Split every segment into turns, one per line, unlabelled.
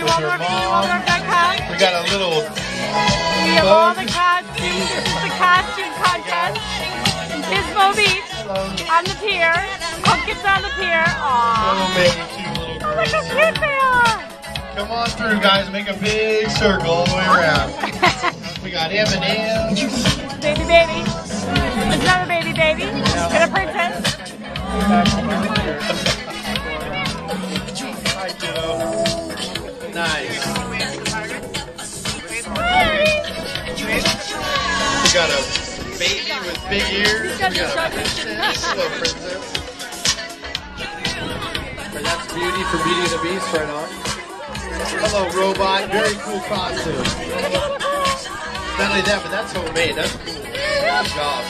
JuliaWaldorf.com.
We got a little
We have all the costumes. This is the costume contest. Pismo Beach on the pier. Pumpkins on the pier. Aww.
little baby, cute little
Oh, look how cute they are.
Come on through, guys. Make a big circle all the way around. We got M&M's.
baby, baby. There's another baby, baby. And
Nice. We got a baby with big ears. We got a princess. Hello, princess.
And that's Beauty from Beauty and the Beast right on.
Hello, robot. Very cool costume. Not only that, but that's homemade. That's cool. Good job.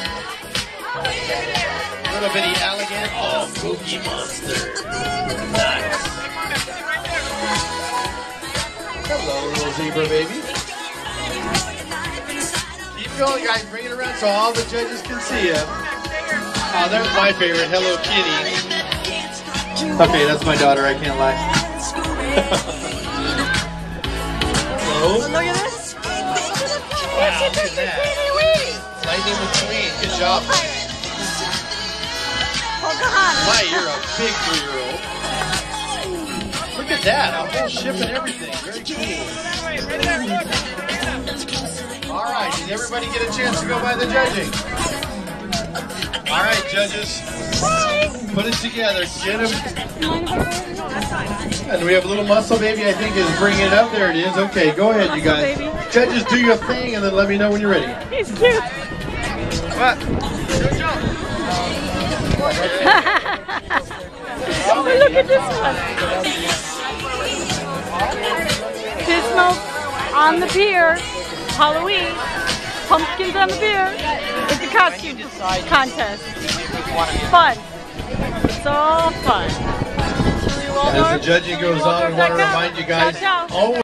Little bitty elegant. Oh, Cookie Monster. Nice.
Little zebra baby.
Keep going, guys. Bring it around so all the judges can see you. Oh, that was my favorite. Hello, Kitty.
Okay, that's my daughter. I can't lie.
Hello.
Look at this.
Wow, look at that. Lightning McQueen. Good job.
Pocahontas.
My, you're a big three-year-old. Look at that. A whole ship and everything. Very cool. All right. Did everybody get a chance to go by the judging? All right, judges. Put it together. Get them. And we have a little muscle baby, I think, is bringing it up. There it is. Okay, go ahead, you guys. Judges, do your thing, and then let me know when you're ready.
He's cute.
What?
Oh, look at this one. On the pier. Halloween. Pumpkins on the pier. It's a costume contest. Fun. It's all fun.
As the judging goes on, we want to remind you guys always.